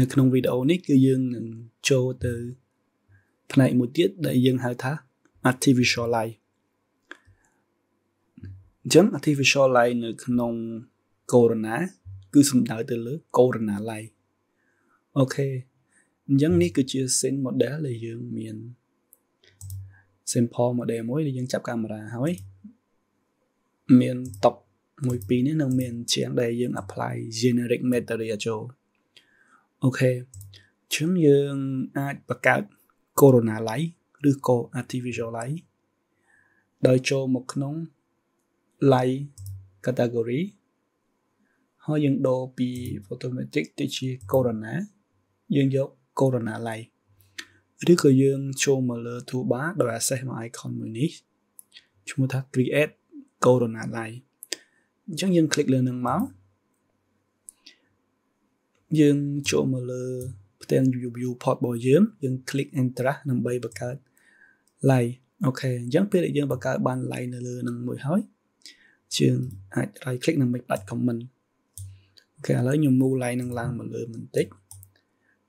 នៅក្នុងវីដេអូនេះគឺយើងនឹងចូលទៅផ្នែកមួយទៀតដែលយើងហៅថា artificial light អញ្ចឹង artificial light នៅក្នុង Corona គឺសំដៅទៅលើ Corona light អូខេអញ្ចឹងនេះគឺជា scene model ដែលយើងមាន sample model មួយដែលយើងចាប់កាមេរ៉ាហើយមានតុកមួយពីរនេះនឹងមានជាងដែលយើង apply generic material ចូល អូខេអញ្ចឹងយើងអាចបង្កើត corona light ឬក៏ artificial light ដោយចូលមកក្នុង light category ហើយយើងដូរពី photometric ទៅជា corona យើងយក corona light ឬក៏យើងចូលមកលើ toolbar ដោយ access មក icon មួយនេះឈ្មោះថា create corona light អញ្ចឹងយើង click លើនឹងមក យើងចូលមកលើផ្ទាំង view port របស់យើងយើង click enter ដើម្បីបង្កើត light អូខេអញ្ចឹងពេលដែលយើងបង្កើតបាន light នៅលើនឹងមួយហើយយើងអាច right click ដើម្បីផ្ដាច់ comment អូខេឥឡូវខ្ញុំ move light នឹងឡើងមកលើបន្តិច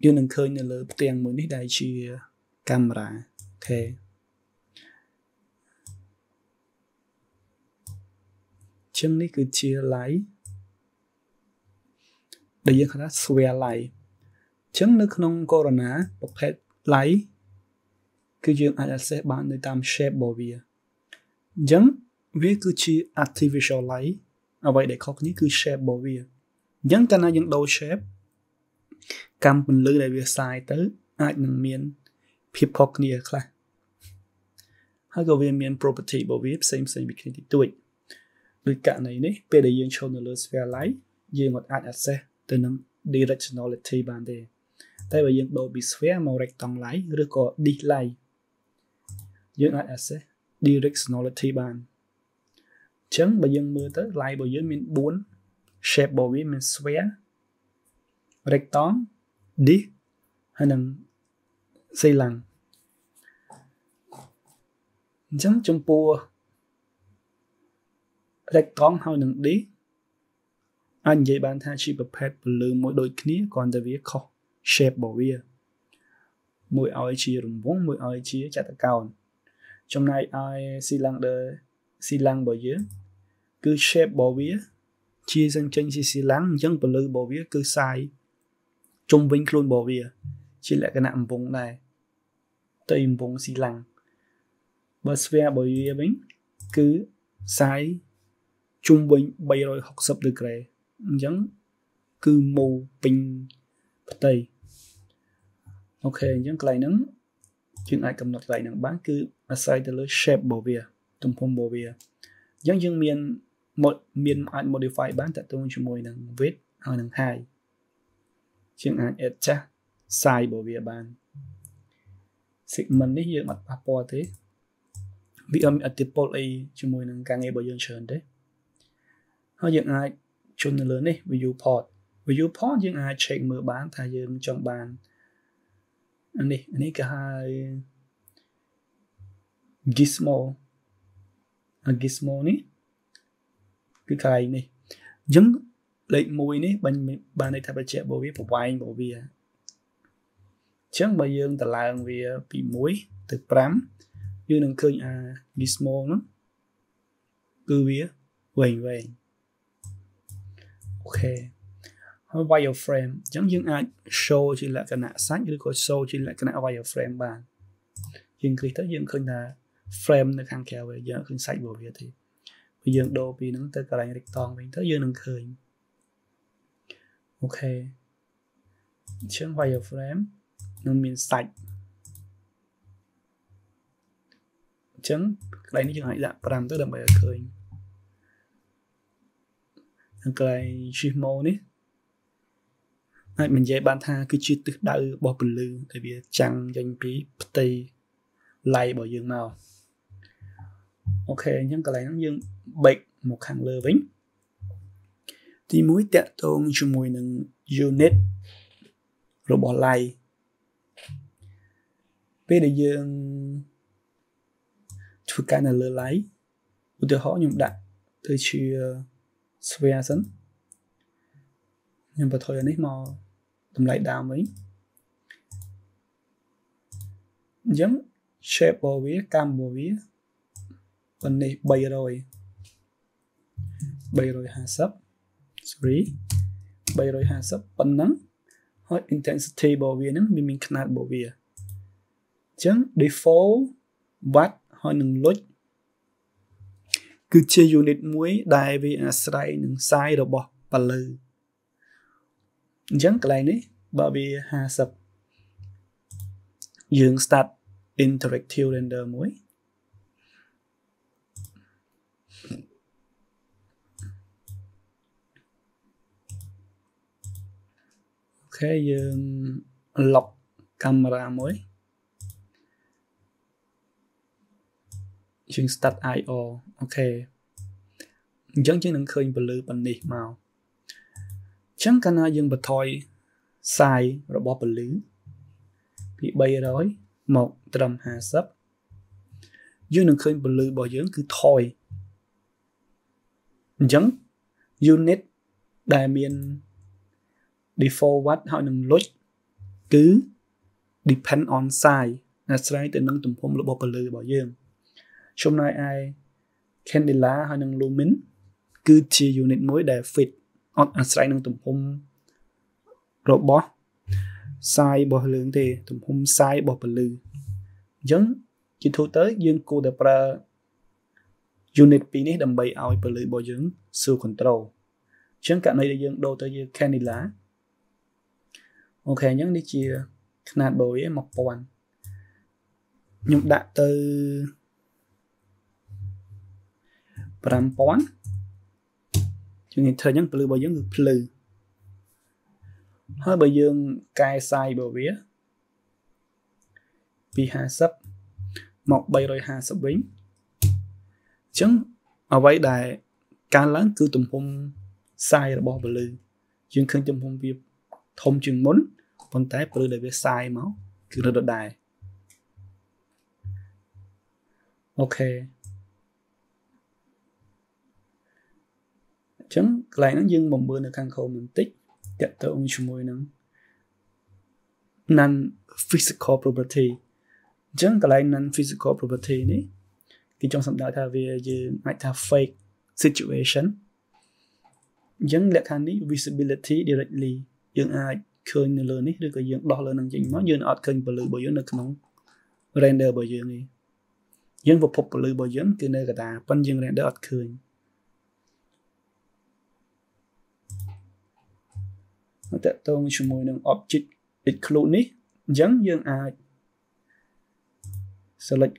យើងនឹងឃើញនៅលើផ្ទាំងមួយនេះដែលជាកាមេរ៉ាអូខេចឹងនេះគឺជា light ដែលយើងហៅថា sphere light អញ្ចឹងនៅក្នុង Corona ប្រភេទ light គឺយើងអាច access បាននៅតាម shape របស់វាអញ្ចឹងវាគឺជា artificial light អ្វីដែលខុសគ្នាគឺ shape របស់វាអញ្ចឹងកាលណាយើងដូរ shape កម្មពន្លឺដែលវាសាយទៅអាចនឹងមានភាពខុសគ្នាខ្លះហើយក៏វាមាន property របស់វាផ្សេងផ្សេងពីគ្នាតិចតួចដូចករណីនេះពេលដែលយើងឈរនៅលើ sphere light យើងអាច access ទៅនឹង directionality បានទេតែបើយើងដូរពី sphere មក rectangle light ឬក៏ disk light យើងអាច access directionality បានអញ្ចឹងបើយើងមើលទៅ light របស់យើងមាន4 shape របស់វាមាន sphere rectangle disk ហើយនឹង cylinder អញ្ចឹងចំពោះ rectangle ហើយនឹង disk អាចនិយាយបានថាជាប្រភេទពលឺមួយដូចគ្នាគ្រាន់តែវាខុស shape របស់វាមួយឲ្យជារង្វង់មួយឲ្យជាចតុកោណចំណែកឲ្យ cylinder cylinder របស់យើងគឺ shape របស់វា ជាសញ្ចេញជា cylinder អញ្ចឹងពលឺរបស់វាគឺសាយជុំវិញខ្លួនរបស់វា ជាលក្ខណៈអំពង់ដែរទៅអំពង់ cylinder បើ sphere របស់វាវិញគឺសាយជុំវិញ360ដឺក្រេ អញ្ចឹងគឺមូពេញផ្ទៃអូខេអញ្ចឹងកន្លែងហ្នឹងយើងអាចកំណត់កន្លែងហ្នឹងបានគឺអាស្រ័យទៅលើ shape របស់វាទំហំរបស់វាអញ្ចឹងយើងមានមានអាច modify បានតទៅជាមួយនឹង width ហើយនឹង height យើងអាច adjust size របស់វាបាន segment នេះយើងអត់ប៉ះពាល់ទេវាអត់មានអតិពលអីជាមួយនឹងការងាររបស់យើងច្រើនទេហើយយើងអាច ជន់នៅលើនេះ view port view port យើងអាច check មើលបានថាយើងចង់បាននេះនេះគេហៅ gizmo gizmo នេះគឺកន្លែងនេះអញ្ចឹងលេខ1នេះបានបានន័យថាបច្ចេករបស់វាប្រវែងរបស់វាអញ្ចឹងបើយើងតម្លើងវាពី1ទៅ5យើងនឹងឃើញអា gizmo ហ្នឹងគឺវាវែងវែង អូខេហើយ wireframe អញ្ចឹងយើងអាច show ជាលក្ខណៈសាច់ឬក៏ show ជាលក្ខណៈ wireframe បានយើងគ្លីកទៅយើងឃើញថា frame នៅខាងក្រៅវាយើងឃើញសាច់របស់វាទេពេលយើងដូរពីហ្នឹងទៅកន្លែង rectangle វិញទៅយើងនឹងឃើញអូខេអញ្ចឹង wireframe នឹងមានសាច់អញ្ចឹងកន្លែងនេះយើងអាចដាក់5ទៅដើម្បីឲ្យឃើញ កន្លែង shift mode នេះអាចនិយាយបានថាគឺជាទិសដៅរបស់ពលឺដែលវាចាំងចេញពីផ្ទៃឡៃរបស់យើងមកអូខេអញ្ចឹងកន្លែងហ្នឹងយើង back មកខាងលើវិញទី1តាក់ទងជាមួយនឹង unit របស់ light ពេលដែលយើងធ្វើការនៅលើ light ឧទាហរណ៍ខ្ញុំដាក់ទៅជា sphere សិនខ្ញុំបន្ថយអានេះមក តម្លៃដើមវិញអញ្ចឹង shape របស់វាកម្មរបស់វាប៉ុណ្នេះ300 350 sorry 350ប៉ុណ្ណឹងហើយ intensity របស់វាហ្នឹងវាមានຂະຫນາດរបស់វាអញ្ចឹង default watt ហើយនឹងលុច គឺជា unit មួយដែលវាអាស្រ័យនឹង size របស់ពលឺអញ្ចឹងកន្លែងនេះបើវា50យើង start interactive render មួយអូខេយើង lock កាមេរ៉ាមួយ យើង start IO អូខេអញ្ចឹងយើងនឹងឃើញពលឺប៉ុណ្នេះមកអញ្ចឹងកាលណាយើងបន្ថយ size របស់ពលឺពី300មកត្រឹម50យើងនឹងឃើញពលឺរបស់យើងគឺថយអញ្ចឹង unit ដែលមាន default watt ហើយនឹងលុចគឺ depend on size អាស្រ័យទៅនឹងទំហំរបស់ពលឺរបស់យើង ចំណែកឯ candela ហើយនឹង lumen គឺជា unit មួយដែល fit អត់អាស្រ័យនឹងទំហំរបស់ size របស់លើងទេទំហំ size របស់ពលឺអញ្ចឹងជាទូទៅយើងគួរតែប្រើ unit ពីរនេះដើម្បីឲ្យពលឺរបស់យើង sue control អញ្ចឹងករណីដែលយើងដូរទៅជា candela អូខេអញ្ចឹងនេះជាຂະຫນາດរបស់វា1000ខ្ញុំដាក់ទៅ 5000ជាងនេះធ្វើអញ្ចឹងពលឺរបស់យើងគឺភ្លឺហើយបើយើងកែសាយរបស់វាពី50មក350វិញអញ្ចឹងអ្វីដែលកើនឡើងគឺទំហំសាយរបស់ពលឺយើងឃើញទំហំវាធំជាងមុនប៉ុន្តែពលឺដែលវាសាយមកគឺនៅដដែលអូខេ អញ្ចឹងកន្លែងហ្នឹងយើងមកមើលនៅខាងក្រោមបន្តិចតកតងជាមួយនឹង non physical property អញ្ចឹងកន្លែង non physical property នេះគេចង់សម្ដៅថាវាយើងអាចថា fake situation អញ្ចឹងលក្ខខណ្ឌនេះ visibility directly យើងអាចឃើញនៅលើនេះឬក៏យើងដោះលើនឹងចេញមកយើងអត់ឃើញពលឺរបស់យើងនៅក្នុង render របស់យើងនេះយើងប្រភពពលឺរបស់យើងគឺនៅកណ្ដាលប៉ុន្តែយើង render អត់ឃើញ តកតងជាមួយនឹង object exclude នេះអញ្ចឹងយើងអាច select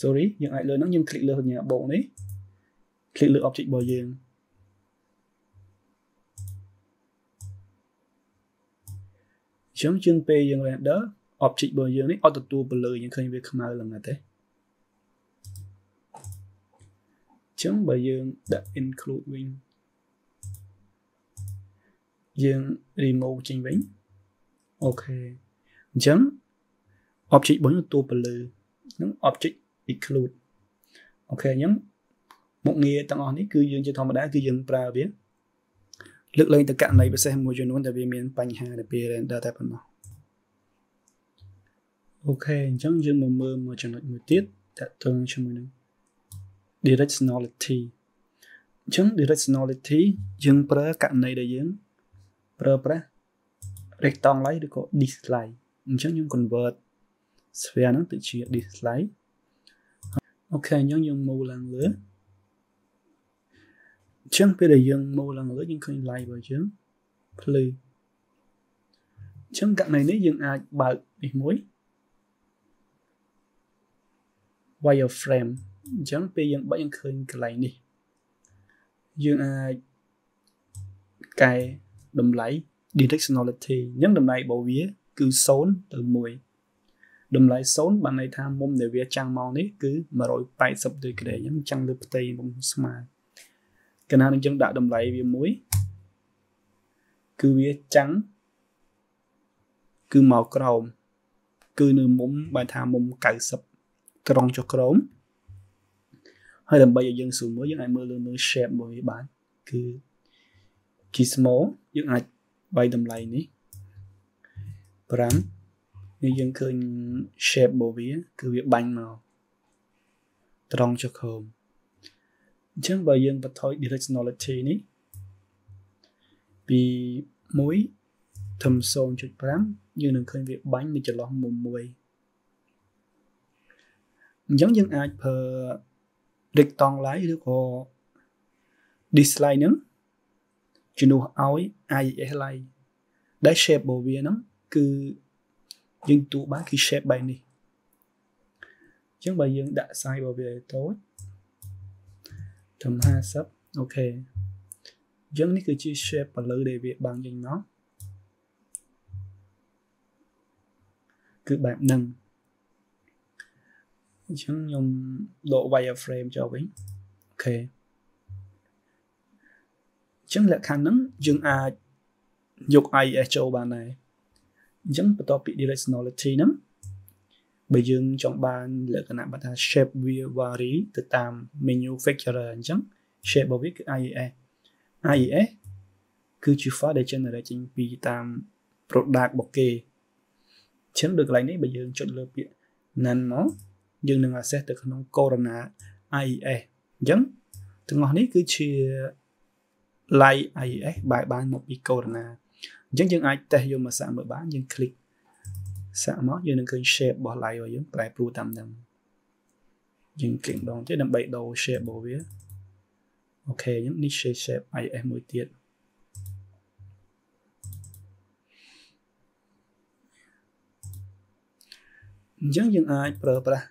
sorry យើងអាចលើហ្នឹងយើង click លើសញ្ញាបូកនេះ click លើ object របស់យើងអញ្ចឹងជាងពេលយើង render object របស់យើងនេះអត់ទទួលពន្លឺយើងឃើញវាខ្មៅឡើងណាទេអញ្ចឹងបើយើងដាក់ include វិញ យើង remove ចេញវិញអូខេអញ្ចឹង object របស់យើងទទួលពន្លឺនឹង object include OK អញ្ចឹងមុខងារទាំងអស់នេះគឺយើងជាធម្មតាគឺយើងប្រើវាលើកលែងទៅករណីពិសេសមួយចំនួនដែលវាមានបញ្ហាទៅពី render តែប៉ុណ្ណោះអូខេអញ្ចឹងយើងមកមើលមួយចំណុចមួយទៀតតកតងជាមួយនឹង directionality អញ្ចឹង directionality យើងប្រើករណីដែលយើង ប្រើប្រាស់ rectangle ឬក៏ display អញ្ចឹងយើង convert sphere ហ្នឹងទៅជា display អូខេអញ្ចឹងយើងមូលឡើងលើអញ្ចឹងពេលដែលយើងមូលឡើងលើយើងឃើញ light របស់យើងភ្លឺអញ្ចឹងករណីនេះយើងអាចបើកនេះមួយ wireframe អញ្ចឹងពេលយើងបើកយើងឃើញកន្លែងនេះយើងអាចកែ តម្លៃ directionality អញ្ចឹងតម្លៃរបស់វាគឺ0ទៅ1តម្លៃ0បានន័យថាមុំដែលវាចាំងមកនេះគឺ180ដឺក្រេអញ្ចឹងចាំងលើផ្ទៃមុំស្មើកាលណានឹងយើងដាក់តម្លៃវាមួយគឺវាចាំងគឺមកក្រោមគឺនៅមុំបែរថាមុំ90ត្រង់ចុះក្រោមហើយដើម្បីឲ្យយើងស៊ូមើលយើងអាចមើលលើមើល shape របស់វាបានគឺ key small យើងអាចបាយតម្លៃនេះ5នេះយើងឃើញ shape របស់វាគឺវាបាញ់មកត្រង់ចុះខោមអញ្ចឹងបើយើងបន្ថយ directionality នេះពី1ធំ0.5យើងនឹងឃើញវាបាញ់នៅចន្លោះមុំមួយអញ្ចឹងយើងអាចប្រើ rectangle ឬក៏ dislike ហ្នឹង ជំនួសឲ្យ IES line ដែល shape របស់វាហ្នឹងគឺយើងទូបានគឺ shape បែបនេះអញ្ចឹងបើយើងដាក់ size របស់វាតូចត្រឹម50អូខេអញ្ចឹងនេះគឺជា shape ពលឺដែលវាបាំងចេញមកគឺបែបហ្នឹងអញ្ចឹងខ្ញុំដក wireframe ចូលវិញអូខេអញ្ចឹងលក្ខខណ្ឌហ្នឹងយើងអាចយក IS ចូលបានដែរអញ្ចឹងបន្ទាប់ពី directionality ហ្នឹងបើយើងចង់បានលក្ខណៈបើថា shape វា vary ទៅតាម manufacturer អញ្ចឹង shape របស់វាគឺ IES IES គឺជា file ដែល generate ចេញពីតាម product របស់គេអញ្ចឹងដូចកន្លែងនេះបើយើងចុចលើពាក្យ none មកយើងនឹង access ទៅក្នុង Corona IES អញ្ចឹងទាំងអស់នេះគឺជា lay IES បែរបានមកពីកូវីដ -19 អញ្ចឹងយើងអាចតេស្តយកមកសាកមើលបានយើង click សាកមកយើងនឹងឃើញ shape របស់ lay របស់យើងប្រែប្រួលតាមនឹងយើង click ម្ដងទៀតដើម្បីដូរ shape របស់វាអូខេអញ្ចឹងនេះ shape IES មួយទៀតអញ្ចឹងយើងអាចប្រើប្រាស់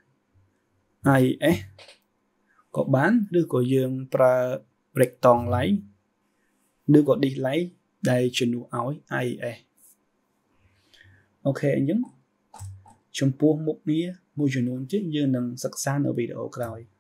IES ក៏បានឬក៏យើងប្រើ rectangle line ឬក៏ display ដែលជំនួសឲ្យ IES អូខេអញ្ចឹងចំពោះមុខងារមួយចំនួនទៀតយើងនឹងសិក្សានៅវីដេអូក្រោយ។